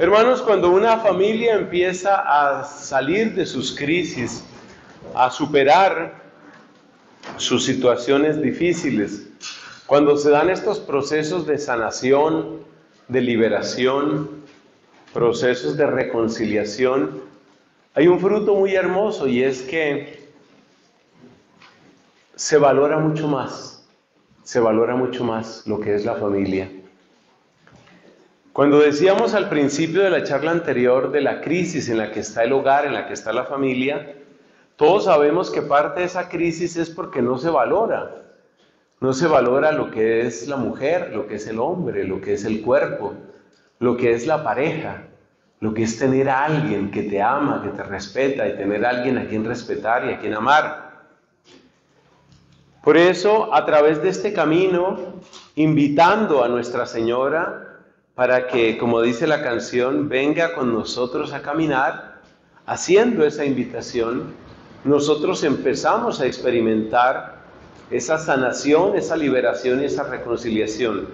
Hermanos, cuando una familia empieza a salir de sus crisis, a superar sus situaciones difíciles, cuando se dan estos procesos de sanación, de liberación, procesos de reconciliación, hay un fruto muy hermoso y es que se valora mucho más, se valora mucho más lo que es la familia. Cuando decíamos al principio de la charla anterior de la crisis en la que está el hogar, en la que está la familia, todos sabemos que parte de esa crisis es porque no se valora. No se valora lo que es la mujer, lo que es el hombre, lo que es el cuerpo, lo que es la pareja, lo que es tener a alguien que te ama, que te respeta y tener a alguien a quien respetar y a quien amar. Por eso, a través de este camino, invitando a Nuestra Señora, para que, como dice la canción, venga con nosotros a caminar, haciendo esa invitación, nosotros empezamos a experimentar esa sanación, esa liberación y esa reconciliación.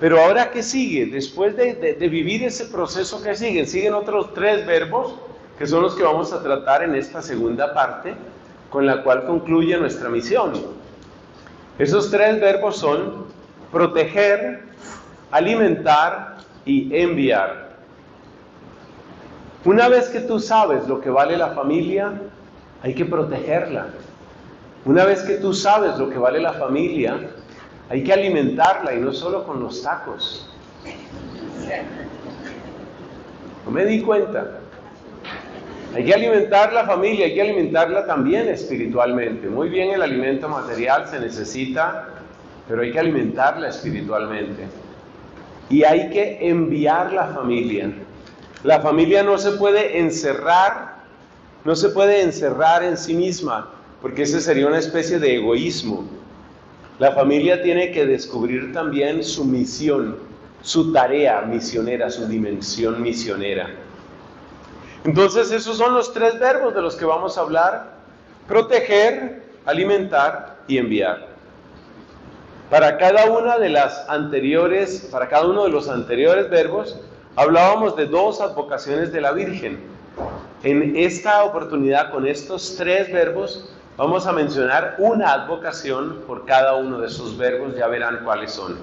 Pero ahora, ¿qué sigue? Después de, vivir ese proceso, ¿qué sigue? Siguen otros tres verbos que son los que vamos a tratar en esta segunda parte, con la cual concluye nuestra misión. Esos tres verbos son proteger, alimentar y enviar. Una vez que tú sabes lo que vale la familia, hay que protegerla. Una vez que tú sabes lo que vale la familia, hay que alimentarla y no solo con los tacos. No me di cuenta. Hay que alimentar la familia, hay que alimentarla también espiritualmente. Muy bien, el alimento material se necesita, pero hay que alimentarla espiritualmente y hay que enviar la familia. La familia no se puede encerrar, no se puede encerrar en sí misma, porque ese sería una especie de egoísmo. La familia tiene que descubrir también su misión, su tarea misionera, su dimensión misionera. Entonces esos son los tres verbos de los que vamos a hablar. Proteger, alimentar y enviar. Para cada una de las anteriores, para cada uno de los anteriores verbos, hablábamos de dos advocaciones de la Virgen. En esta oportunidad, con estos tres verbos, vamos a mencionar una advocación por cada uno de esos verbos, ya verán cuáles son.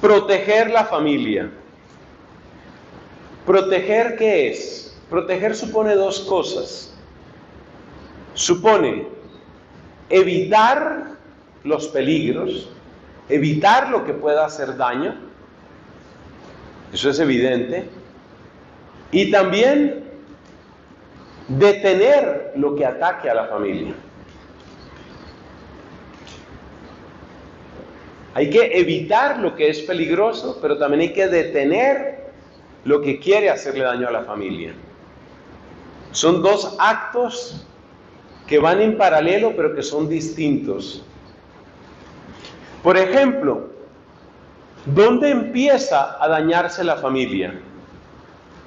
Proteger la familia. ¿Proteger qué es? Proteger supone dos cosas. Supone evitar los peligros, evitar lo que pueda hacer daño, eso es evidente, y también detener lo que ataque a la familia. Hay que evitar lo que es peligroso, pero también hay que detener lo que quiere hacerle daño a la familia. Son dos actos que van en paralelo, pero que son distintos. Por ejemplo, ¿dónde empieza a dañarse la familia?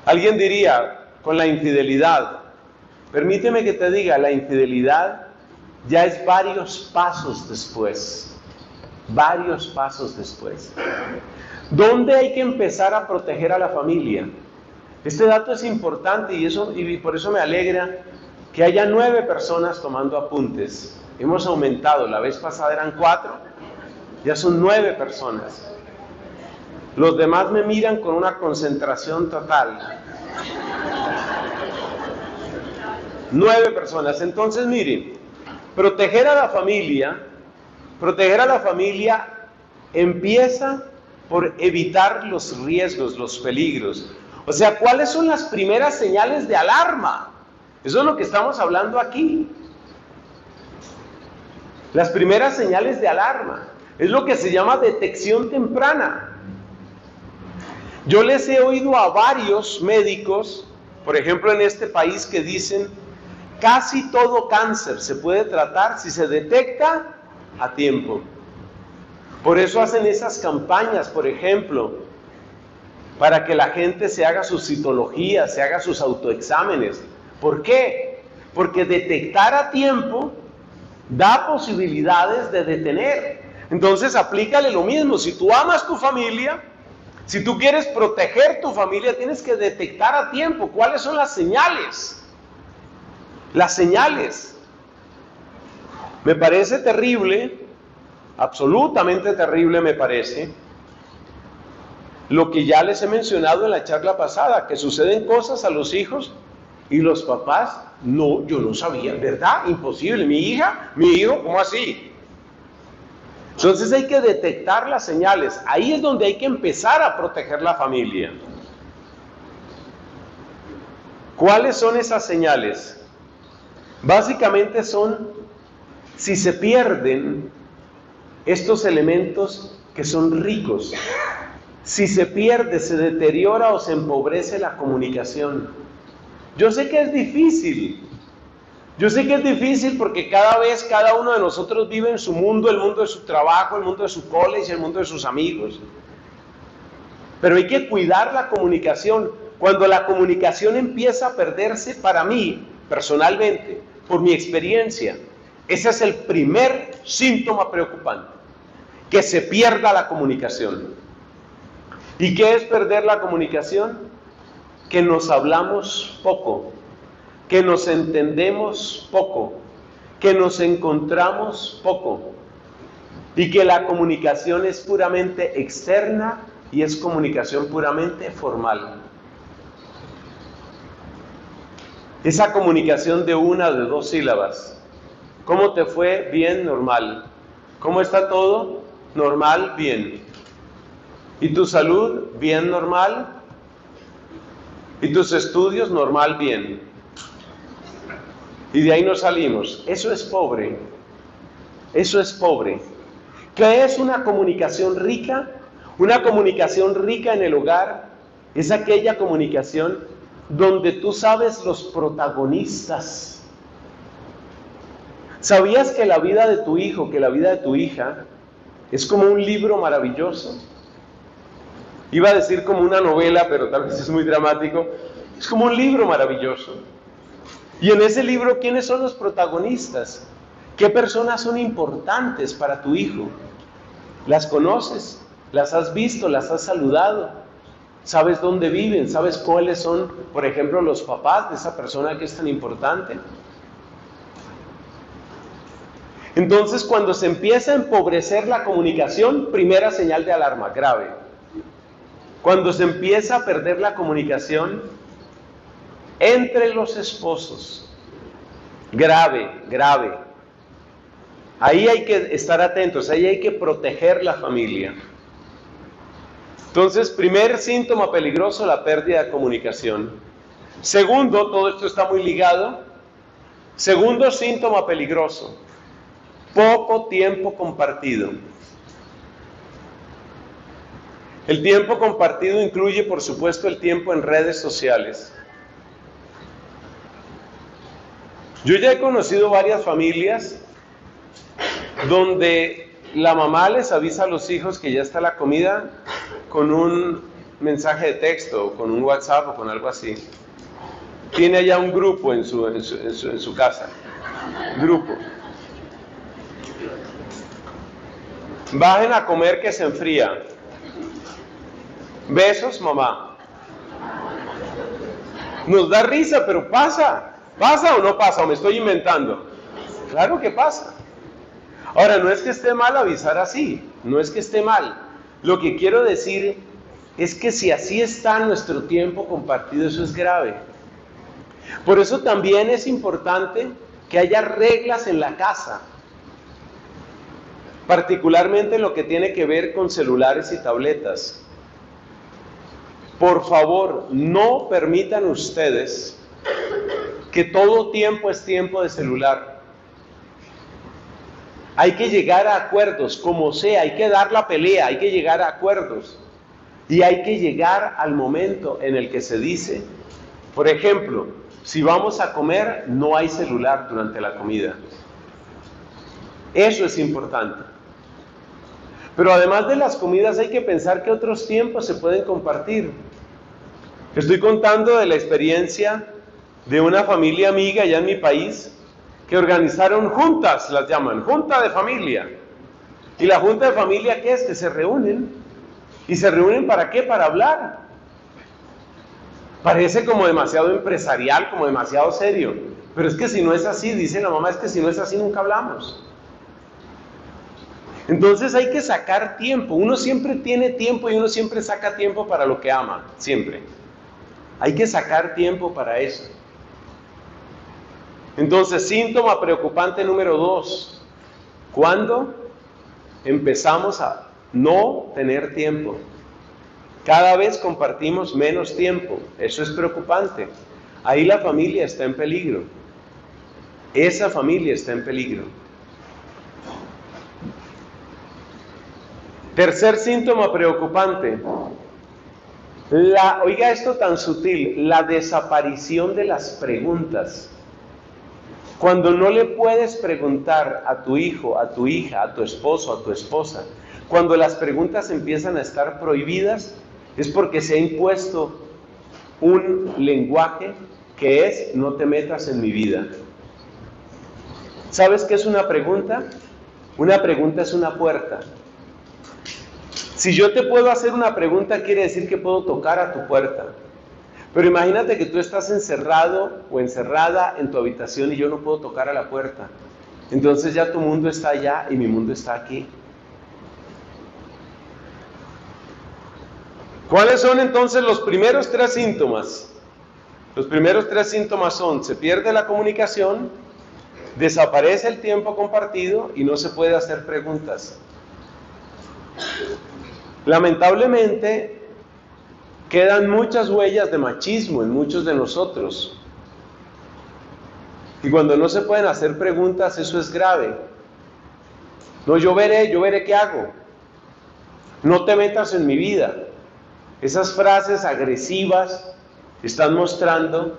Alguien diría, con la infidelidad. Permíteme que te diga, la infidelidad ya es varios pasos después. Varios pasos después. ¿Dónde hay que empezar a proteger a la familia? Este dato es importante y, eso, y por eso me alegra que haya nueve personas tomando apuntes. Hemos aumentado, la vez pasada eran cuatro, ya son nueve personas. Los demás me miran con una concentración total. Nueve personas. Entonces, miren, proteger a la familia, proteger a la familia empieza por evitar los riesgos, los peligros. O sea, ¿cuáles son las primeras señales de alarma? Eso es lo que estamos hablando aquí. Las primeras señales de alarma. Es lo que se llama detección temprana. Yo les he oído a varios médicos por ejemplo, en este país que dicen, casi todo cáncer se puede tratar si se detecta a tiempo. Por eso hacen esas campañas, por ejemplo, para que la gente se haga sus citologías, se haga sus autoexámenes. ¿Por qué? Porque detectar a tiempo da posibilidades de detener. Entonces aplícale lo mismo. Si tú amas tu familia, si tú quieres proteger tu familia, tienes que detectar a tiempo cuáles son las señales. Las señales. Me parece terrible, absolutamente terrible me parece, lo que ya les he mencionado en la charla pasada, que suceden cosas a los hijos y los papás, no, yo no sabía, ¿verdad? Imposible. Mi hija, mi hijo, ¿cómo así? Entonces hay que detectar las señales. Ahí es donde hay que empezar a proteger la familia. ¿Cuáles son esas señales? Básicamente son si se pierden estos elementos que son ricos. Si se pierde, se deteriora o se empobrece la comunicación. Yo sé que es difícil. Yo sé que es difícil porque cada vez cada uno de nosotros vive en su mundo, el mundo de su trabajo, el mundo de su college, el mundo de sus amigos. Pero hay que cuidar la comunicación. Cuando la comunicación empieza a perderse para mí, personalmente, por mi experiencia, ese es el primer síntoma preocupante, que se pierda la comunicación. ¿Y qué es perder la comunicación? que nos hablamos poco, que nos entendemos poco, que nos encontramos poco y que la comunicación es puramente externa y es comunicación puramente formal. Esa comunicación de una o de dos sílabas. ¿Cómo te fue? Bien, normal. ¿Cómo está todo? Normal, bien. ¿Y tu salud? Bien, normal. Y tus estudios normal bien. Y de ahí nos salimos. Eso es pobre. Eso es pobre. ¿Qué es una comunicación rica? Una comunicación rica en el hogar es aquella comunicación donde tú sabes los protagonistas. ¿Sabías que la vida de tu hijo, que la vida de tu hija es como un libro maravilloso? Iba a decir como una novela, pero tal vez es muy dramático. Es como un libro maravilloso. Y en ese libro, ¿quiénes son los protagonistas? ¿Qué personas son importantes para tu hijo? ¿Las conoces? ¿Las has visto? ¿Las has saludado? ¿Sabes dónde viven? ¿Sabes cuáles son, por ejemplo, los papás de esa persona que es tan importante? Entonces, cuando se empieza a empobrecer la comunicación, primera señal de alarma, grave. Cuando se empieza a perder la comunicación entre los esposos, grave, grave. Ahí hay que estar atentos, ahí hay que proteger la familia. Entonces, primer síntoma peligroso, la pérdida de comunicación. Segundo, todo esto está muy ligado. Segundo síntoma peligroso, poco tiempo compartido. El tiempo compartido incluye, por supuesto, el tiempo en redes sociales. Yo ya he conocido varias familias donde la mamá les avisa a los hijos que ya está la comida con un mensaje de texto, con un WhatsApp o con algo así. Tiene allá un grupo en su, en su casa. Grupo. Bajen a comer que se enfría. Besos, mamá. Nos da risa, pero pasa. ¿Pasa o no pasa? ¿O me estoy inventando? Claro que pasa. Ahora, no es que esté mal avisar así, no es que esté mal. Lo que quiero decir es que si así está nuestro tiempo compartido, eso es grave. Por eso también es importante que haya reglas en la casa, particularmente en lo que tiene que ver con celulares y tabletas. Por favor, no permitan ustedes que todo tiempo es tiempo de celular. Hay que llegar a acuerdos, como sea, hay que dar la pelea, hay que llegar a acuerdos. Y hay que llegar al momento en el que se dice, Por ejemplo, si vamos a comer, no hay celular durante la comida. Eso es importante. Pero además de las comidas hay que pensar que otros tiempos se pueden compartir. Estoy contando de la experiencia de una familia amiga allá en mi país que organizaron juntas, las llaman, junta de familia. ¿Y la junta de familia qué es? Que se reúnen. ¿Y se reúnen para qué? Para hablar. Parece como demasiado empresarial, como demasiado serio. Pero es que si no es así, dice la mamá, es que si no es así nunca hablamos. Entonces hay que sacar tiempo. Uno siempre tiene tiempo y uno siempre saca tiempo para lo que ama, siempre. Hay que sacar tiempo para eso. Entonces, síntoma preocupante número dos. ¿Cuándo empezamos a no tener tiempo? Cada vez compartimos menos tiempo. Eso es preocupante. Ahí la familia está en peligro. Esa familia está en peligro. Tercer síntoma preocupante. La, oiga esto tan sutil, la desaparición de las preguntas. Cuando no le puedes preguntar a tu hijo, a tu hija, a tu esposo, a tu esposa, cuando las preguntas empiezan a estar prohibidas, es porque se ha impuesto un lenguaje que es no te metas en mi vida. ¿Sabes qué es una pregunta? Una pregunta es una puerta. Si yo te puedo hacer una pregunta, quiere decir que puedo tocar a tu puerta. Pero imagínate que tú estás encerrado o encerrada en tu habitación y yo no puedo tocar a la puerta. Entonces ya tu mundo está allá y mi mundo está aquí. ¿Cuáles son entonces los primeros tres síntomas? Los primeros tres síntomas son, se pierde la comunicación, desaparece el tiempo compartido y no se puede hacer preguntas. Lamentablemente, quedan muchas huellas de machismo en muchos de nosotros. Y cuando no se pueden hacer preguntas, eso es grave. No, yo veré, yo veré qué hago. No te metas en mi vida. Esas frases agresivas están mostrando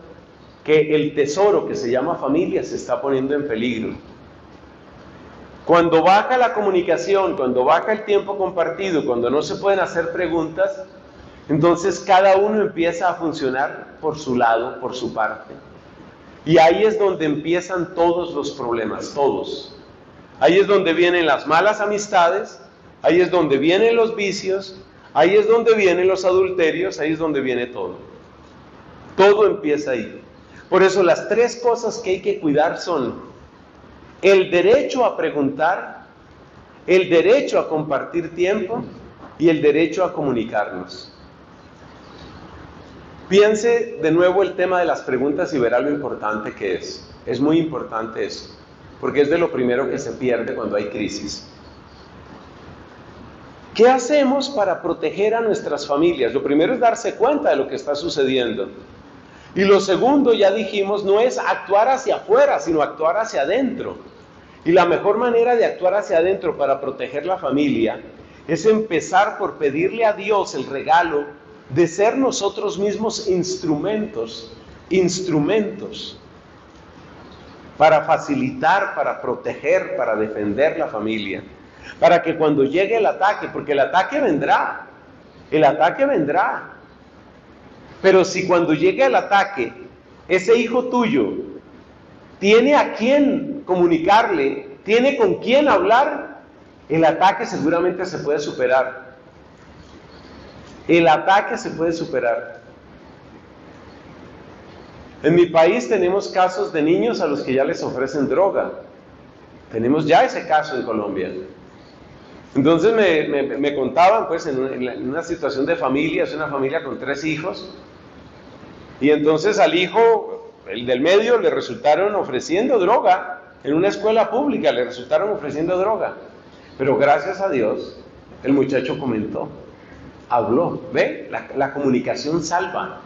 que el tesoro que se llama familia se está poniendo en peligro. Cuando baja la comunicación, cuando baja el tiempo compartido, cuando no se pueden hacer preguntas, entonces cada uno empieza a funcionar por su lado, por su parte. Y ahí es donde empiezan todos los problemas, todos. Ahí es donde vienen las malas amistades, ahí es donde vienen los vicios, Ahí es donde vienen los adulterios, ahí es donde viene todo. Todo empieza ahí. Por eso las tres cosas que hay que cuidar son el derecho a preguntar, el derecho a compartir tiempo y el derecho a comunicarnos. Piense de nuevo el tema de las preguntas y verá lo importante que es. Es muy importante eso, porque es de lo primero que se pierde cuando hay crisis. ¿Qué hacemos para proteger a nuestras familias? Lo primero es darse cuenta de lo que está sucediendo. Y lo segundo, ya dijimos, no es actuar hacia afuera, sino actuar hacia adentro. Y la mejor manera de actuar hacia adentro para proteger la familia es empezar por pedirle a Dios el regalo de ser nosotros mismos instrumentos, instrumentos para facilitar, para proteger, para defender la familia para que cuando llegue el ataque, porque el ataque vendrá, el ataque vendrá. Pero si cuando llegue el ataque, ese hijo tuyo tiene a quién comunicarle, tiene con quién hablar, el ataque seguramente se puede superar. El ataque se puede superar. En mi país tenemos casos de niños a los que ya les ofrecen droga. Tenemos ya ese caso en Colombia. Entonces me, contaban, pues, en una, situación de familia, es una familia con tres hijos, y entonces al hijo, el del medio, le resultaron ofreciendo droga, en una escuela pública le resultaron ofreciendo droga. Pero gracias a Dios, el muchacho comentó, habló, ¿ve? La, comunicación salva,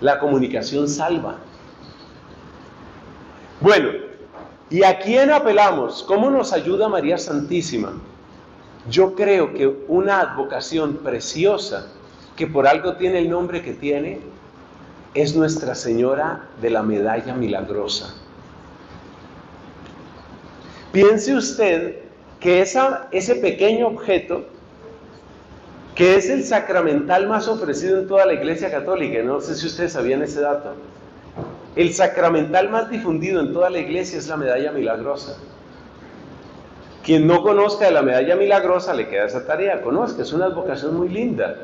la comunicación salva. Bueno, ¿y a quién apelamos? ¿Cómo nos ayuda María Santísima? Yo creo que una advocación preciosa, que por algo tiene el nombre que tiene, es Nuestra Señora de la Medalla Milagrosa. Piense usted que esa, ese pequeño objeto, que es el sacramental más ofrecido en toda la Iglesia Católica, no sé si ustedes sabían ese dato, el sacramental más difundido en toda la Iglesia es la medalla milagrosa. Quien no conozca de la medalla milagrosa le queda esa tarea, conozca, es una vocación muy linda,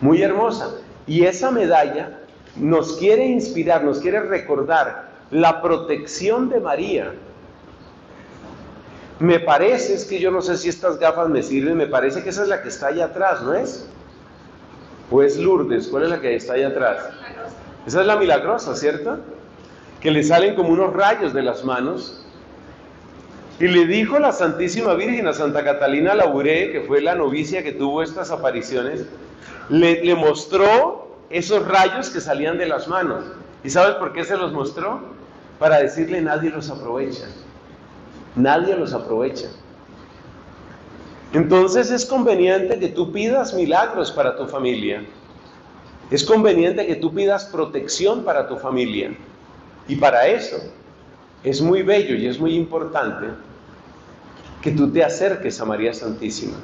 muy hermosa. Y esa medalla nos quiere inspirar, nos quiere recordar la protección de María. Me parece, es que yo no sé si estas gafas me sirven, me parece que esa es la que está allá atrás, ¿no es? ¿O es Lourdes? ¿Cuál es la que está allá atrás? Esa es la milagrosa, ¿cierto? Que le salen como unos rayos de las manos. Y le dijo la Santísima Virgen a Santa Catalina Lauré, que fue la novicia que tuvo estas apariciones, le, le mostró esos rayos que salían de las manos. ¿Y sabes por qué se los mostró? Para decirle nadie los aprovecha. Nadie los aprovecha. Entonces es conveniente que tú pidas milagros para tu familia. Es conveniente que tú pidas protección para tu familia. Y para eso es muy bello y es muy importante que tú te acerques a María Santísima.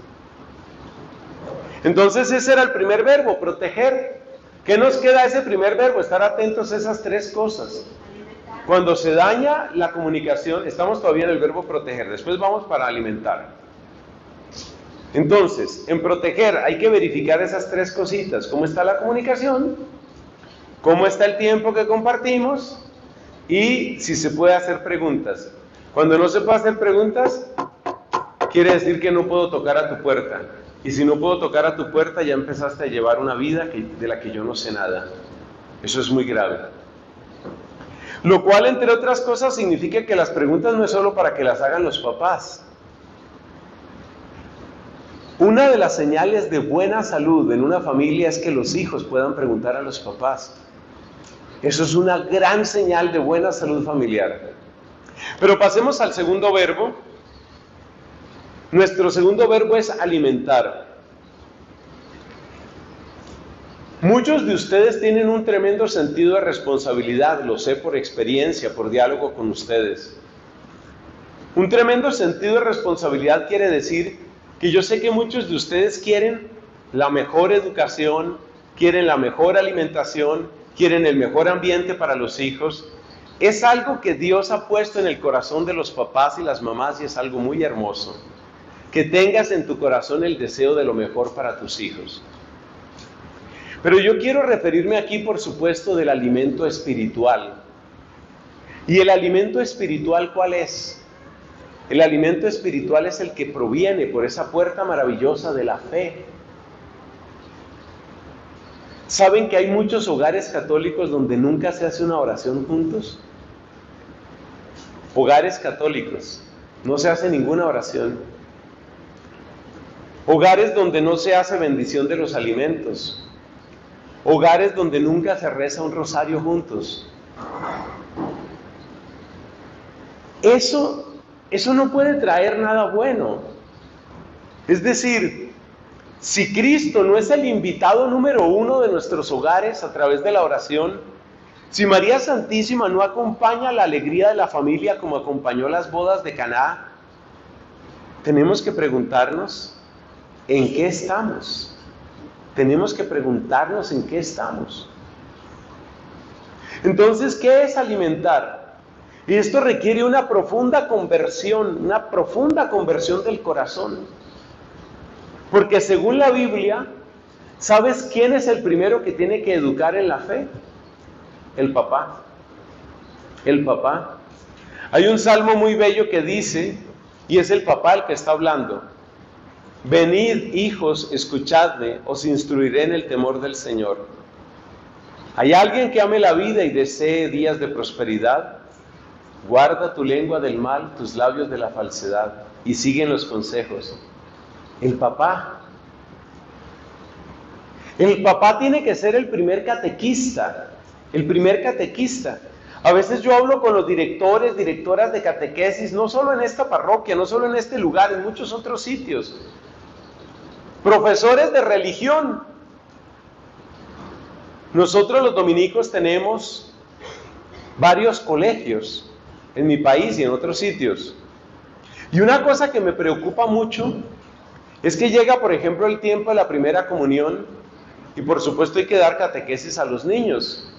Entonces ese era el primer verbo, proteger. ¿Qué nos queda ese primer verbo? Estar atentos a esas tres cosas. Cuando se daña la comunicación, estamos todavía en el verbo proteger, después vamos para alimentar. Entonces, en proteger hay que verificar esas tres cositas. ¿Cómo está la comunicación? ¿Cómo está el tiempo que compartimos? Y si se puede hacer preguntas. Cuando no se puede hacer preguntas, quiere decir que no puedo tocar a tu puerta. Y si no puedo tocar a tu puerta, ya empezaste a llevar una vida de la que yo no sé nada. Eso es muy grave. Lo cual, entre otras cosas, significa que las preguntas no es solo para que las hagan los papás. Una de las señales de buena salud en una familia es que los hijos puedan preguntar a los papás. Eso es una gran señal de buena salud familiar. Pero pasemos al segundo verbo, nuestro segundo verbo es alimentar. Muchos de ustedes tienen un tremendo sentido de responsabilidad, lo sé por experiencia, por diálogo con ustedes. Un tremendo sentido de responsabilidad quiere decir que yo sé que muchos de ustedes quieren la mejor educación, quieren la mejor alimentación, quieren el mejor ambiente para los hijos. Es algo que Dios ha puesto en el corazón de los papás y las mamás y es algo muy hermoso que tengas en tu corazón el deseo de lo mejor para tus hijos. Pero yo quiero referirme aquí, por supuesto, del alimento espiritual. ¿Y el alimento espiritual cuál es? El alimento espiritual es el que proviene por esa puerta maravillosa de la fe. ¿Saben que hay muchos hogares católicos donde nunca se hace una oración juntos? Hogares católicos, no se hace ninguna oración. Hogares donde no se hace bendición de los alimentos. Hogares donde nunca se reza un rosario juntos. Eso, eso no puede traer nada bueno. Es decir, si Cristo no es el invitado número uno de nuestros hogares a través de la oración, si María Santísima no acompaña la alegría de la familia como acompañó las bodas de Caná, tenemos que preguntarnos ¿En qué estamos? Tenemos que preguntarnos en qué estamos. Entonces, ¿qué es alimentar? Y esto requiere una profunda conversión, una profunda conversión del corazón. Porque según la Biblia, ¿sabes quién es el primero que tiene que educar en la fe? El papá. El papá. Hay un salmo muy bello que dice, y es el papá el que está hablando, Venid, hijos, escuchadme, os instruiré en el temor del Señor. ¿Hay alguien que ame la vida y desee días de prosperidad? Guarda tu lengua del mal, tus labios de la falsedad, y siguen los consejos. El papá. El papá tiene que ser el primer catequista, el primer catequista. A veces yo hablo con los directores, directoras de catequesis, no solo en esta parroquia, no solo en este lugar, en muchos otros sitios profesores de religión. Nosotros los dominicos tenemos varios colegios en mi país y en otros sitios. Y una cosa que me preocupa mucho es que llega, por ejemplo, el tiempo de la primera comunión y por supuesto hay que dar catequesis a los niños.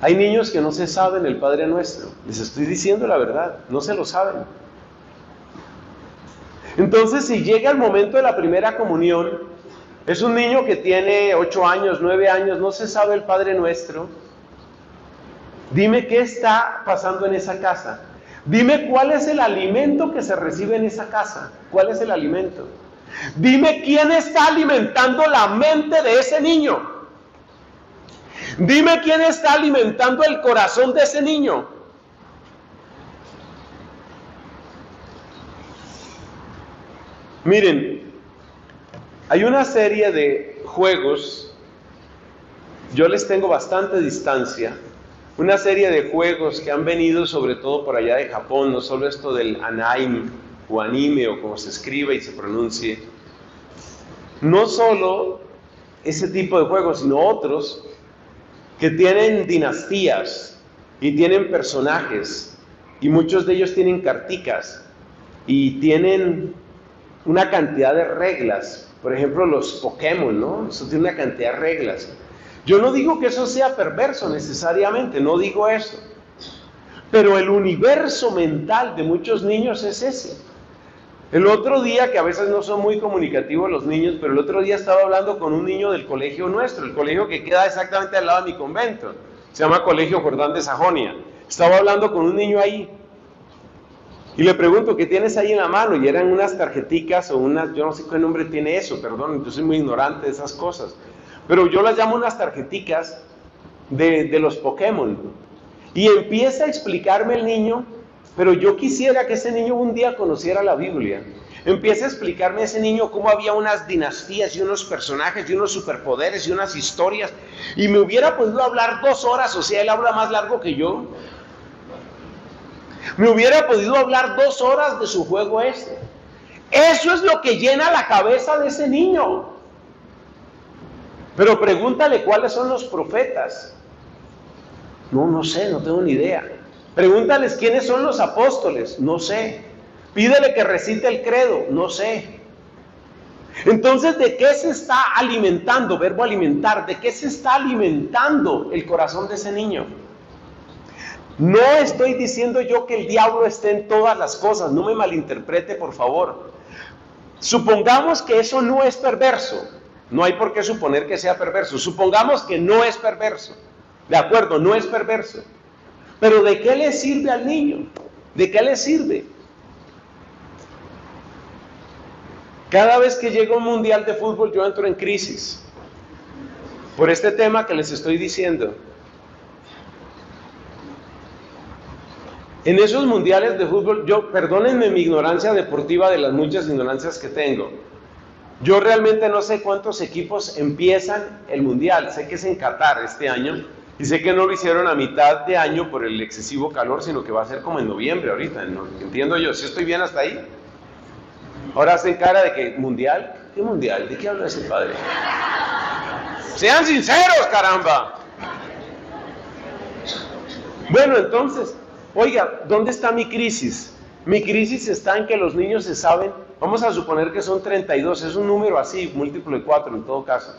Hay niños que no se saben el Padre Nuestro. Les estoy diciendo la verdad, no se lo saben. Entonces, si llega el momento de la primera comunión, es un niño que tiene 8 años, 9 años, no se sabe el Padre Nuestro. Dime qué está pasando en esa casa. Dime cuál es el alimento que se recibe en esa casa. ¿Cuál es el alimento? Dime quién está alimentando la mente de ese niño. Dime quién está alimentando el corazón de ese niño. Miren, hay una serie de juegos, yo les tengo bastante distancia, una serie de juegos que han venido sobre todo por allá de Japón, no solo esto del anime o anime o como se escribe y se pronuncie, no solo ese tipo de juegos, sino otros que tienen dinastías y tienen personajes y muchos de ellos tienen carticas y tienen una cantidad de reglas. Por ejemplo, los Pokémon, ¿no? Eso tiene una cantidad de reglas. Yo no digo que eso sea perverso necesariamente, no digo eso. Pero el universo mental de muchos niños es ese. El otro día, que a veces no son muy comunicativos los niños, pero el otro día estaba hablando con un niño del colegio nuestro, el colegio que queda exactamente al lado de mi convento. Se llama Colegio Jordán de Sajonia. Estaba hablando con un niño ahí. Y le pregunto, ¿qué tienes ahí en la mano? Y eran unas tarjeticas o unas, yo no sé qué nombre tiene eso, perdón, yo soy muy ignorante de esas cosas. Pero yo las llamo unas tarjeticas de, de los Pokémon. Y empieza a explicarme el niño pero yo quisiera que ese niño un día conociera la Biblia. Empieza a explicarme a ese niño cómo había unas dinastías y unos personajes y unos superpoderes y unas historias. Y me hubiera podido hablar dos horas, o sea, él habla más largo que yo. Me hubiera podido hablar dos horas de su juego este. Eso es lo que llena la cabeza de ese niño. Pero pregúntale cuáles son los profetas. No, no sé, no tengo ni idea. Pregúntales quiénes son los apóstoles, no sé. Pídele que recite el credo, no sé. Entonces, ¿de qué se está alimentando? Verbo alimentar, ¿de qué se está alimentando el corazón de ese niño? No estoy diciendo yo que el diablo esté en todas las cosas, no me malinterprete por favor. Supongamos que eso no es perverso, no hay por qué suponer que sea perverso, supongamos que no es perverso, de acuerdo, no es perverso. Pero ¿de qué le sirve al niño? ¿De qué le sirve? Cada vez que llega un mundial de fútbol yo entro en crisis por este tema que les estoy diciendo. En esos mundiales de fútbol, yo, perdónenme mi ignorancia deportiva de las muchas ignorancias que tengo. Yo realmente no sé cuántos equipos empiezan el mundial. Sé que es en Qatar este año. Y sé que no lo hicieron a mitad de año por el excesivo calor, sino que va a ser como en noviembre ahorita. Entiendo yo, si estoy bien hasta ahí. Ahora hacen cara de que mundial. ¿Qué mundial? ¿De qué habla ese padre? Sean sinceros, caramba. Bueno, entonces, oiga, ¿dónde está mi crisis? Mi crisis está en que los niños se saben, vamos a suponer que son 32, es un número así, múltiplo de 4 en todo caso.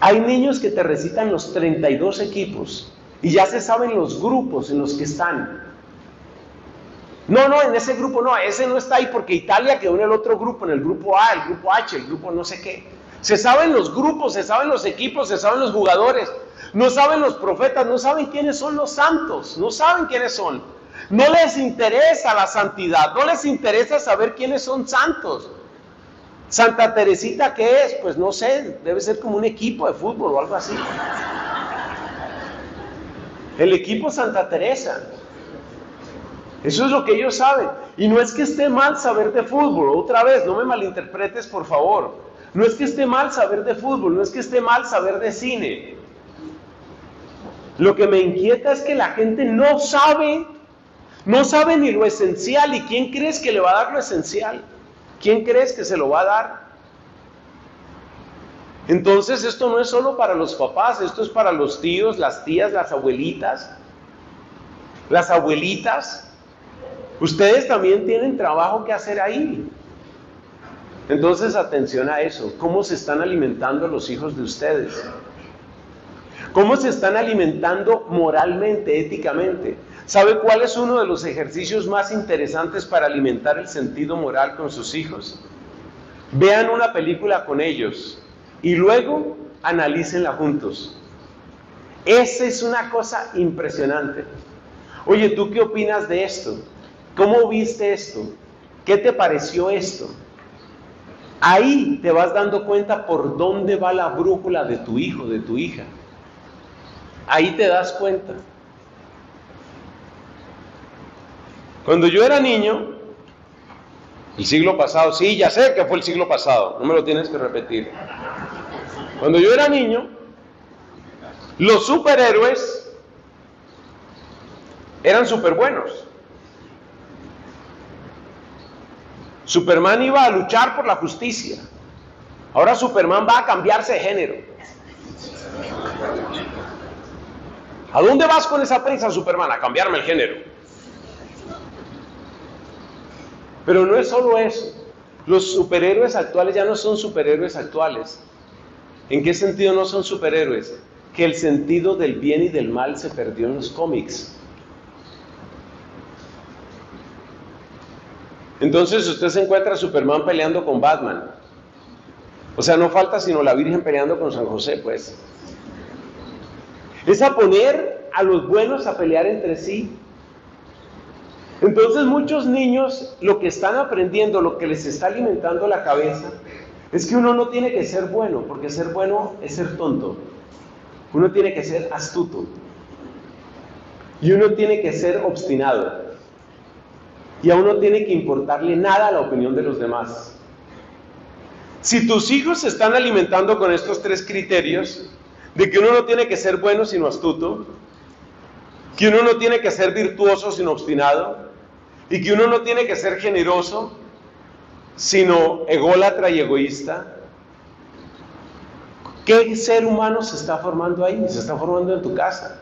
Hay niños que te recitan los 32 equipos y ya se saben los grupos en los que están. No, no, en ese grupo no, ese no está ahí porque Italia quedó en el otro grupo, en el grupo A, el grupo H, el grupo no sé qué. Se saben los grupos, se saben los equipos, se saben los jugadores, no saben los profetas, no saben quiénes son los santos, no saben quiénes son. No les interesa la santidad, no les interesa saber quiénes son santos. Santa Teresita, ¿qué es? Pues no sé, debe ser como un equipo de fútbol o algo así. El equipo Santa Teresa. Eso es lo que ellos saben. Y no es que esté mal saber de fútbol, otra vez, no me malinterpretes por favor. No es que esté mal saber de fútbol, no es que esté mal saber de cine. Lo que me inquieta es que la gente no sabe, no sabe ni lo esencial. ¿Y quién crees que le va a dar lo esencial? ¿Quién crees que se lo va a dar? Entonces esto no es solo para los papás, esto es para los tíos, las tías, las abuelitas. Las abuelitas, ustedes también tienen trabajo que hacer ahí. Entonces atención a eso, ¿cómo se están alimentando los hijos de ustedes? ¿Cómo se están alimentando moralmente, éticamente? ¿Sabe cuál es uno de los ejercicios más interesantes para alimentar el sentido moral con sus hijos? Vean una película con ellos y luego analícenla juntos. Esa es una cosa impresionante. Oye, ¿tú qué opinas de esto? ¿Cómo viste esto? ¿Qué te pareció esto? Ahí te vas dando cuenta por dónde va la brújula de tu hijo, de tu hija. Ahí te das cuenta. Cuando yo era niño, el siglo pasado, sí, ya sé que fue el siglo pasado, no me lo tienes que repetir. Cuando yo era niño, los superhéroes eran súper buenos. Superman iba a luchar por la justicia. Ahora Superman va a cambiarse de género. ¿A dónde vas con esa prisa, Superman? A cambiarme el género. Pero no es solo eso. Los superhéroes actuales ya no son superhéroes actuales. ¿En qué sentido no son superhéroes? Que el sentido del bien y del mal se perdió en los cómics. Entonces usted se encuentra a Superman peleando con Batman. O sea, no falta sino la Virgen peleando con San José, pues. Es a poner a los buenos a pelear entre sí. Entonces muchos niños lo que están aprendiendo, lo que les está alimentando la cabeza, es que uno no tiene que ser bueno, porque ser bueno es ser tonto. Uno tiene que ser astuto. Y uno tiene que ser obstinado y a uno tiene que importarle nada la opinión de los demás. Si tus hijos se están alimentando con estos tres criterios, de que uno no tiene que ser bueno sino astuto, que uno no tiene que ser virtuoso sino obstinado, y que uno no tiene que ser generoso sino ególatra y egoísta, ¿qué ser humano se está formando ahí? Se está formando en tu casa.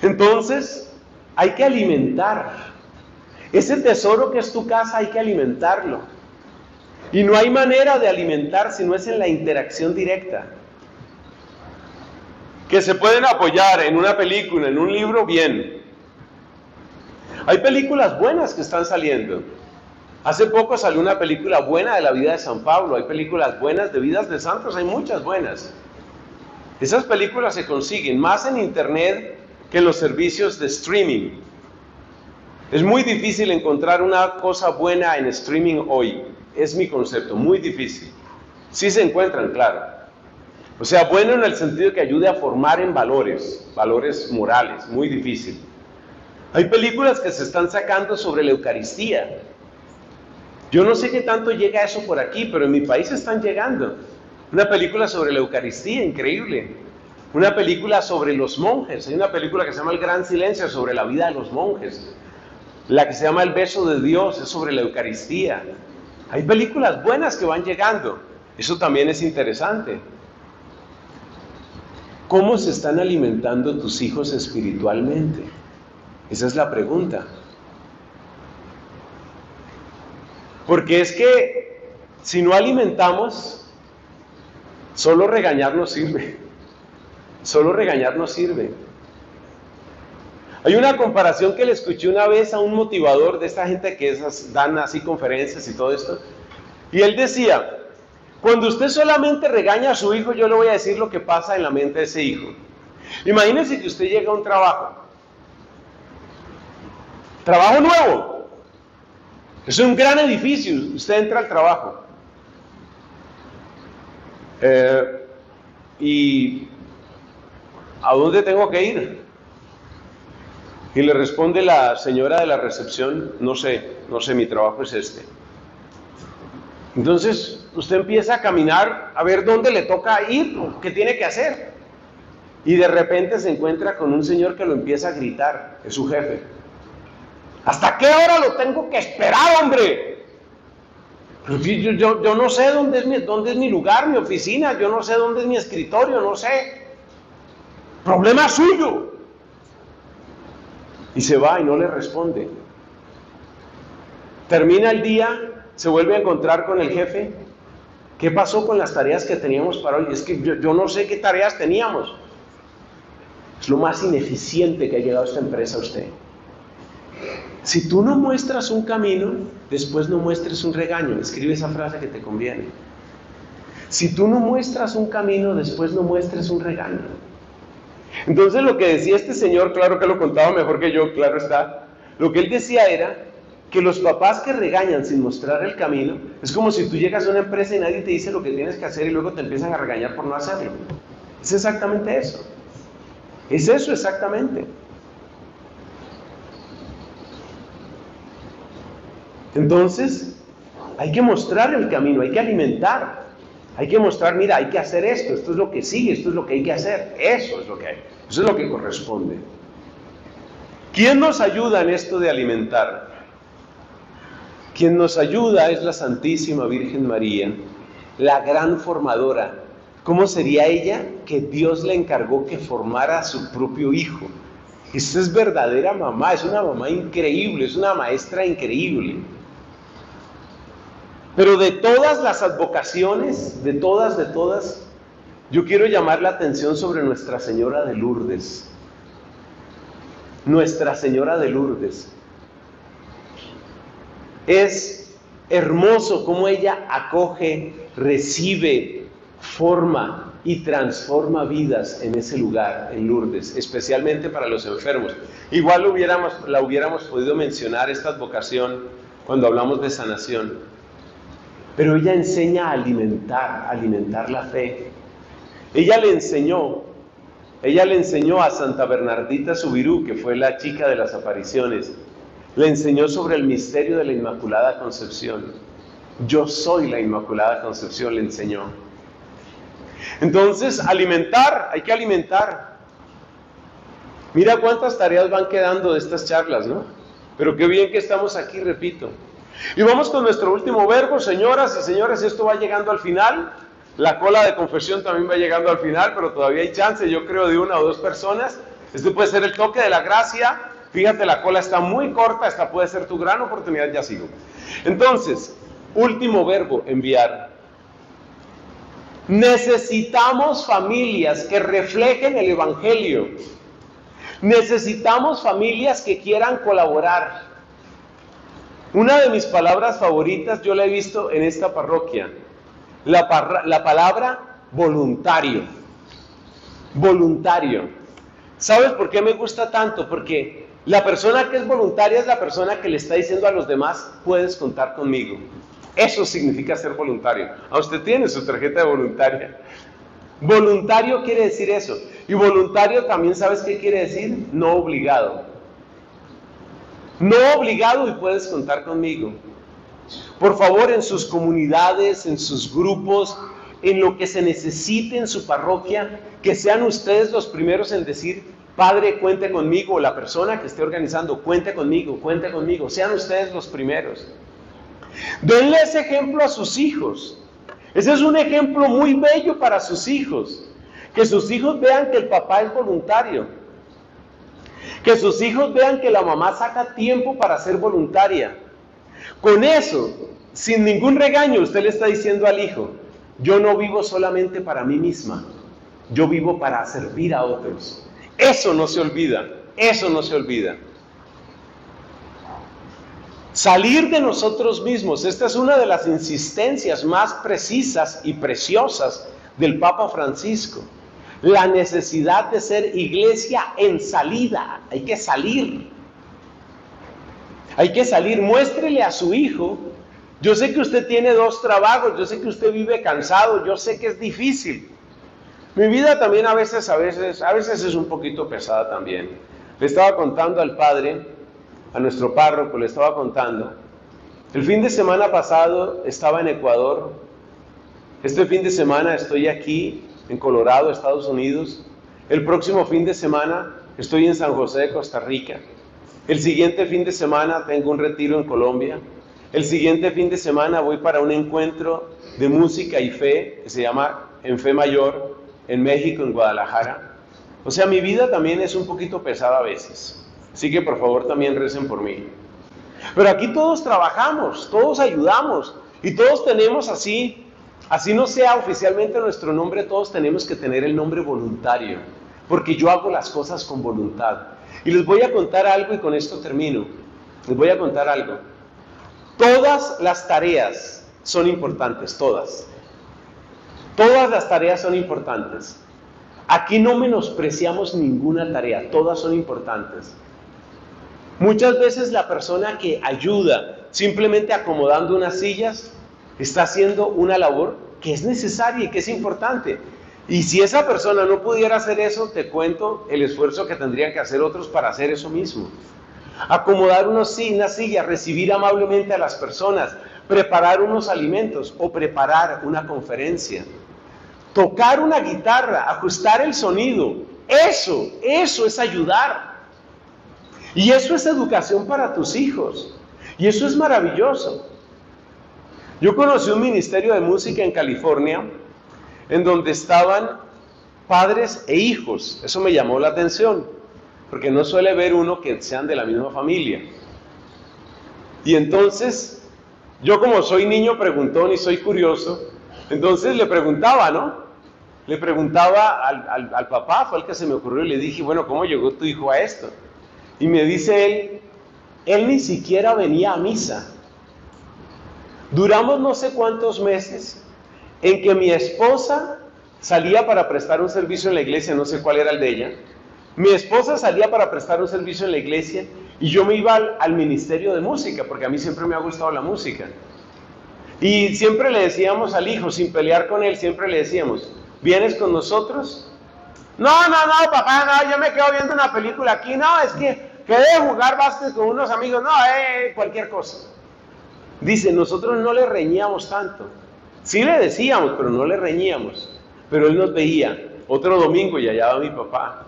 Entonces, hay que alimentar. Ese tesoro que es tu casa hay que alimentarlo. Y no hay manera de alimentar si no es en la interacción directa. Que se pueden apoyar en una película, en un libro, bien. Hay películas buenas que están saliendo. Hace poco salió una película buena de la vida de San Pablo. Hay películas buenas de vidas de santos, hay muchas buenas. Esas películas se consiguen más en internet que los servicios de streaming. Es muy difícil encontrar una cosa buena en streaming hoy. Es mi concepto, muy difícil. Sí se encuentran, claro. O sea, bueno en el sentido que ayude a formar en valores, valores morales, muy difícil. Hay películas que se están sacando sobre la Eucaristía. Yo no sé qué tanto llega eso por aquí, pero en mi país están llegando. Una película sobre la Eucaristía, increíble. Una película sobre los monjes. Hay una película que se llama El Gran Silencio sobre la vida de los monjes. La que se llama El Beso de Dios es sobre la Eucaristía. Hay películas buenas que van llegando. Eso también es interesante. ¿Cómo se están alimentando tus hijos espiritualmente? Esa es la pregunta. Porque es que si no alimentamos, solo regañar no sirve. Solo regañar no sirve. Hay una comparación que le escuché una vez a un motivador de esta gente que dan así conferencias y todo esto. Y él decía, cuando usted solamente regaña a su hijo, yo le voy a decir lo que pasa en la mente de ese hijo. Imagínese que usted llega a un trabajo. Trabajo nuevo. Es un gran edificio. Usted entra al trabajo. Eh, y ¿a dónde tengo que ir? Y le responde la señora de la recepción, no sé, no sé, mi trabajo es este. Entonces usted empieza a caminar a ver dónde le toca ir, qué tiene que hacer. Y de repente se encuentra con un señor que lo empieza a gritar, es su jefe. ¿Hasta qué hora lo tengo que esperar, hombre? Yo, yo, no sé dónde es, mi, dónde es mi lugar, mi oficina, yo no sé dónde es mi escritorio, no sé. Problema suyo. Y se va y no le responde. Termina el día, se vuelve a encontrar con el jefe. ¿Qué pasó con las tareas que teníamos para hoy? Es que yo, no sé qué tareas teníamos. Es lo más ineficiente que ha llegado a esta empresa a usted. Si tú no muestras un camino, después no muestres un regaño. Escribe esa frase que te conviene. Si tú no muestras un camino, después no muestres un regaño. Entonces lo que decía este señor, claro que lo contaba mejor que yo, claro está, lo que él decía era que los papás que regañan sin mostrar el camino, es como si tú llegas a una empresa y nadie te dice lo que tienes que hacer y luego te empiezan a regañar por no hacerlo. Es exactamente eso. Es eso exactamente. Entonces, hay que mostrar el camino, hay que alimentar, hay que mostrar, mira, hay que hacer esto, esto es lo que sigue, esto es lo que hay que hacer, eso es lo que hay, eso es lo que corresponde. ¿Quién nos ayuda en esto de alimentar? Quien nos ayuda es la Santísima Virgen María, la gran formadora. ¿Cómo sería ella que Dios le encargó que formara a su propio hijo? Esa es verdadera mamá, es una mamá increíble, es una maestra increíble. Pero de todas las advocaciones, de todas, de todas, yo quiero llamar la atención sobre Nuestra Señora de Lourdes. Nuestra Señora de Lourdes. Es hermoso cómo ella acoge, recibe, forma y transforma vidas en ese lugar, en Lourdes, especialmente para los enfermos. Igual la hubiéramos podido mencionar esta advocación cuando hablamos de sanación. Pero ella enseña a alimentar, alimentar la fe. Ella le enseñó, ella le enseñó a Santa Bernardita Subirú, que fue la chica de las apariciones, le enseñó sobre el misterio de la Inmaculada Concepción. Yo soy la Inmaculada Concepción, le enseñó. Entonces, alimentar, hay que alimentar. Mira cuántas tareas van quedando de estas charlas, ¿no? Pero qué bien que estamos aquí, repito. Y vamos con nuestro último verbo, señoras y señores, esto va llegando al final. La cola de confesión también va llegando al final, pero todavía hay chance, yo creo, de una o dos personas. Este puede ser el toque de la gracia. Fíjate, la cola está muy corta, esta puede ser tu gran oportunidad, ya sigo. Entonces, último verbo, enviar. Necesitamos familias que reflejen el Evangelio. Necesitamos familias que quieran colaborar. Una de mis palabras favoritas yo la he visto en esta parroquia. La, la palabra voluntario. Voluntario. ¿Sabes por qué me gusta tanto? Porque la persona que es voluntaria es la persona que le está diciendo a los demás, puedes contar conmigo. Eso significa ser voluntario. A usted tiene su tarjeta de voluntaria. Voluntario quiere decir eso. Y voluntario también, ¿sabes qué quiere decir? No obligado. No obligado y puedes contar conmigo. Por favor, en sus comunidades, en sus grupos, en lo que se necesite en su parroquia, que sean ustedes los primeros en decir, Padre, cuente conmigo, la persona que esté organizando, cuente conmigo, cuente conmigo, sean ustedes los primeros. Denle ese ejemplo a sus hijos. Ese es un ejemplo muy bello para sus hijos. Que sus hijos vean que el papá es voluntario que sus hijos vean que la mamá saca tiempo para ser voluntaria. Con eso, sin ningún regaño, usted le está diciendo al hijo, yo no vivo solamente para mí misma, yo vivo para servir a otros. Eso no se olvida, eso no se olvida. Salir de nosotros mismos, esta es una de las insistencias más precisas y preciosas del Papa Francisco la necesidad de ser iglesia en salida. Hay que salir. Hay que salir. Muéstrele a su hijo. Yo sé que usted tiene dos trabajos, yo sé que usted vive cansado, yo sé que es difícil. Mi vida también a veces, a veces, a veces es un poquito pesada también. Le estaba contando al padre, a nuestro párroco, le estaba contando. El fin de semana pasado estaba en Ecuador. Este fin de semana estoy aquí en Colorado, Estados Unidos. El próximo fin de semana estoy en San José, Costa Rica. El siguiente fin de semana tengo un retiro en Colombia. El siguiente fin de semana voy para un encuentro de música y fe que se llama En Fe Mayor en México, en Guadalajara. O sea, mi vida también es un poquito pesada a veces. Así que por favor también recen por mí. Pero aquí todos trabajamos, todos ayudamos y todos tenemos así, así no sea oficialmente nuestro nombre, todos tenemos que tener el nombre voluntario, porque yo hago las cosas con voluntad. Y les voy a contar algo y con esto termino. Les voy a contar algo. Todas las tareas son importantes, todas. Todas las tareas son importantes. Aquí no menospreciamos ninguna tarea, todas son importantes. Muchas veces la persona que ayuda simplemente acomodando unas sillas está haciendo una labor que es necesaria y que es importante. Y si esa persona no pudiera hacer eso, te cuento el esfuerzo que tendrían que hacer otros para hacer eso mismo. Acomodar unos, una silla, recibir amablemente a las personas, preparar unos alimentos o preparar una conferencia. Tocar una guitarra, ajustar el sonido. Eso, eso es ayudar. Y eso es educación para tus hijos. Y eso es maravilloso. Yo conocí un ministerio de música en California en donde estaban padres e hijos. Eso me llamó la atención, porque no suele ver uno que sean de la misma familia. Y entonces, yo como soy niño preguntón y soy curioso, entonces le preguntaba, ¿no? Le preguntaba al, papá, fue el que se me ocurrió, y le dije, bueno, ¿cómo llegó tu hijo a esto? Y me dice él, él ni siquiera venía a misa. Duramos no sé cuántos meses en que mi esposa salía para prestar un servicio en la iglesia, no sé cuál era el de ella. Mi esposa salía para prestar un servicio en la iglesia y yo me iba al, ministerio de música, porque a mí siempre me ha gustado la música. Y siempre le decíamos al hijo, sin pelear con él, siempre le decíamos, ¿vienes con nosotros? No, no, no, papá, no, yo me quedo viendo una película aquí, no, es que Quedé jugar básquet con unos amigos, no, eh, cualquier cosa. Dice, nosotros no le reñíamos tanto. Sí le decíamos, pero no le reñíamos. Pero él nos veía. Otro domingo y allá va mi papá.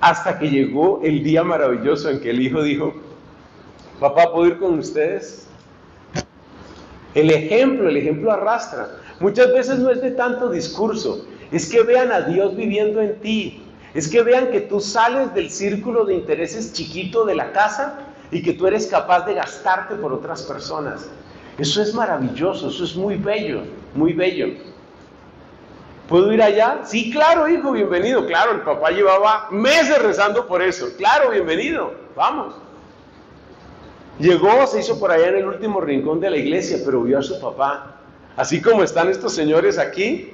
Hasta que llegó el día maravilloso en que el hijo dijo, papá, ¿puedo ir con ustedes? El ejemplo, el ejemplo arrastra. Muchas veces no es de tanto discurso, es que vean a Dios viviendo en ti, es que vean que tú sales del círculo de intereses chiquito de la casa y que tú eres capaz de gastarte por otras personas. Eso es maravilloso, eso es muy bello, muy bello. ¿Puedo ir allá? Sí, claro, hijo, bienvenido. Claro, el papá llevaba meses rezando por eso. Claro, bienvenido. Vamos. Llegó, se hizo por allá en el último rincón de la iglesia, pero vio a su papá. Así como están estos señores aquí,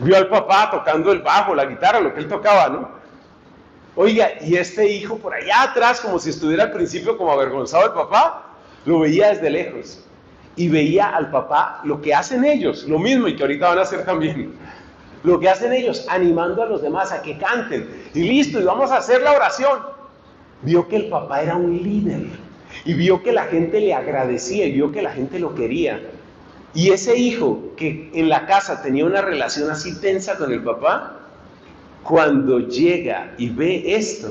Vio al papá tocando el bajo, la guitarra, lo que él tocaba, ¿no? Oiga, y este hijo por allá atrás, como si estuviera al principio como avergonzado el papá, lo veía desde lejos. Y veía al papá lo que hacen ellos, lo mismo y que ahorita van a hacer también. Lo que hacen ellos, animando a los demás a que canten. Y listo, y vamos a hacer la oración. Vio que el papá era un líder. Y vio que la gente le agradecía y vio que la gente lo quería. Y ese hijo que en la casa tenía una relación así tensa con el papá, cuando llega y ve esto,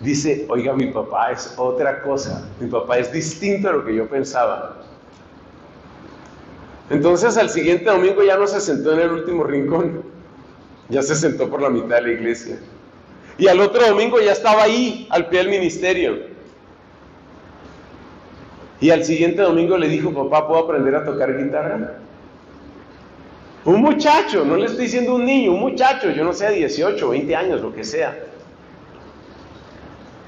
dice, oiga, mi papá es otra cosa, mi papá es distinto a lo que yo pensaba. Entonces al siguiente domingo ya no se sentó en el último rincón, ya se sentó por la mitad de la iglesia. Y al otro domingo ya estaba ahí, al pie del ministerio. Y al siguiente domingo le dijo, papá, ¿puedo aprender a tocar guitarra? Un muchacho, no le estoy diciendo un niño, un muchacho, yo no sé, 18, 20 años, lo que sea.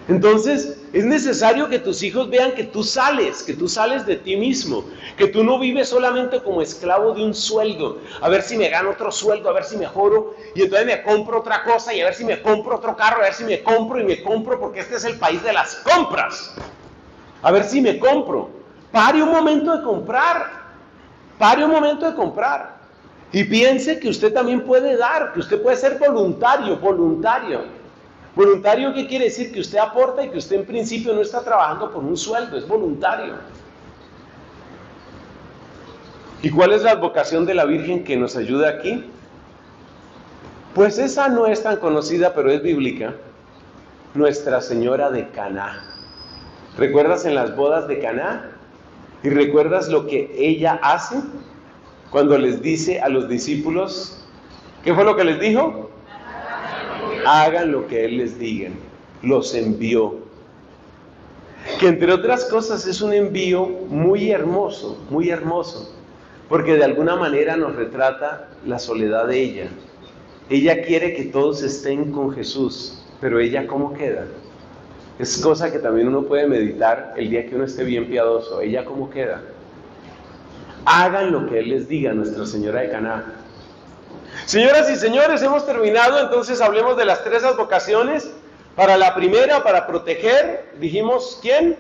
Entonces, es necesario que tus hijos vean que tú sales, que tú sales de ti mismo, que tú no vives solamente como esclavo de un sueldo, a ver si me gano otro sueldo, a ver si mejoro, y entonces me compro otra cosa, y a ver si me compro otro carro, a ver si me compro y me compro, porque este es el país de las compras. A ver si me compro. Pare un momento de comprar. Pare un momento de comprar. Y piense que usted también puede dar, que usted puede ser voluntario, voluntario. Voluntario, ¿qué quiere decir? Que usted aporta y que usted en principio no está trabajando por un sueldo, es voluntario. ¿Y cuál es la vocación de la Virgen que nos ayuda aquí? Pues esa no es tan conocida, pero es bíblica. Nuestra Señora de Caná. ¿Recuerdas en las bodas de Caná? ¿Y recuerdas lo que ella hace cuando les dice a los discípulos, ¿qué fue lo que les dijo? Hagan lo que Él les diga. Los envió. Que entre otras cosas es un envío muy hermoso, muy hermoso, porque de alguna manera nos retrata la soledad de ella. Ella quiere que todos estén con Jesús, pero ella cómo queda? Es cosa que también uno puede meditar el día que uno esté bien piadoso. ¿Ella cómo queda? Hagan lo que Él les diga, Nuestra Señora de Caná. Señoras y señores, hemos terminado, entonces hablemos de las tres advocaciones. Para la primera, para proteger, dijimos, ¿quién?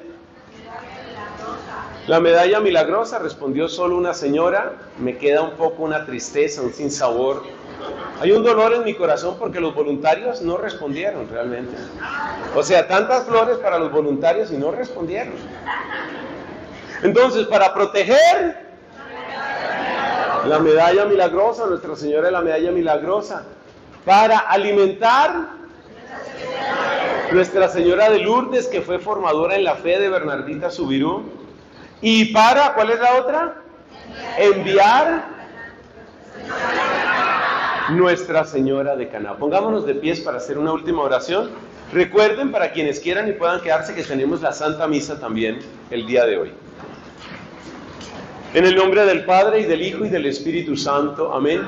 La medalla milagrosa, respondió solo una señora, me queda un poco una tristeza, un sinsabor hay un dolor en mi corazón porque los voluntarios no respondieron realmente. O sea, tantas flores para los voluntarios y no respondieron. Entonces, para proteger la medalla milagrosa, Nuestra Señora de la medalla milagrosa, para alimentar Nuestra Señora de Lourdes, que fue formadora en la fe de Bernardita Subirú, y para, ¿cuál es la otra? Enviar nuestra Señora de Caná. Pongámonos de pies para hacer una última oración. Recuerden para quienes quieran y puedan quedarse que tenemos la Santa Misa también el día de hoy. En el nombre del Padre y del Hijo y del Espíritu Santo. Amén.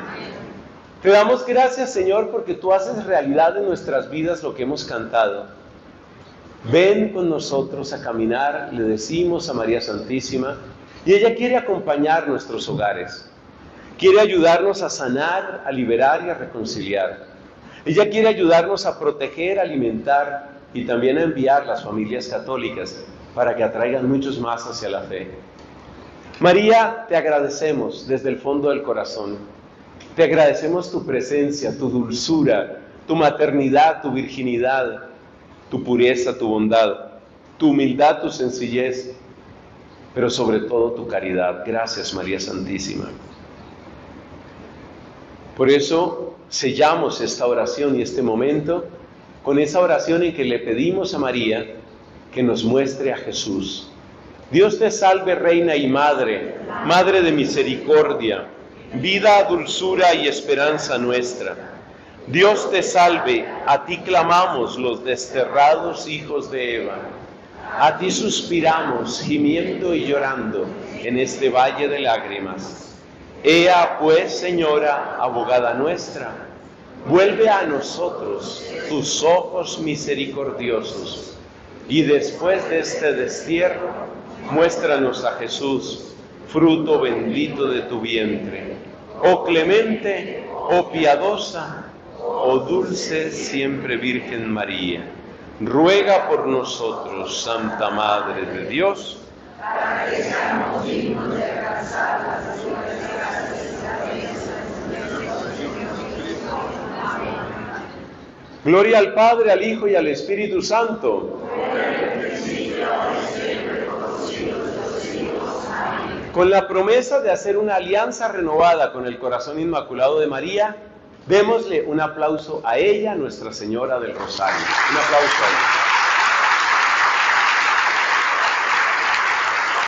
Te damos gracias, Señor, porque tú haces realidad en nuestras vidas lo que hemos cantado. Ven con nosotros a caminar, le decimos a María Santísima, y ella quiere acompañar nuestros hogares. Quiere ayudarnos a sanar, a liberar y a reconciliar. Ella quiere ayudarnos a proteger, alimentar y también a enviar las familias católicas para que atraigan muchos más hacia la fe. María, te agradecemos desde el fondo del corazón. Te agradecemos tu presencia, tu dulzura, tu maternidad, tu virginidad, tu pureza, tu bondad, tu humildad, tu sencillez, pero sobre todo tu caridad. Gracias, María Santísima. Por eso sellamos esta oración y este momento con esa oración en que le pedimos a María que nos muestre a Jesús. Dios te salve, Reina y Madre, Madre de misericordia, vida, dulzura y esperanza nuestra. Dios te salve, a ti clamamos los desterrados hijos de Eva. A ti suspiramos, gimiendo y llorando en este valle de lágrimas. Ea pues, Señora, abogada nuestra, vuelve a nosotros tus ojos misericordiosos y después de este destierro, muéstranos a Jesús, fruto bendito de tu vientre. Oh clemente, oh piadosa, oh dulce siempre Virgen María, ruega por nosotros, Santa Madre de Dios, Gloria al Padre, al Hijo y al Espíritu Santo. Con la promesa de hacer una alianza renovada con el corazón inmaculado de María, démosle un aplauso a ella, Nuestra Señora del Rosario. Un aplauso a ella.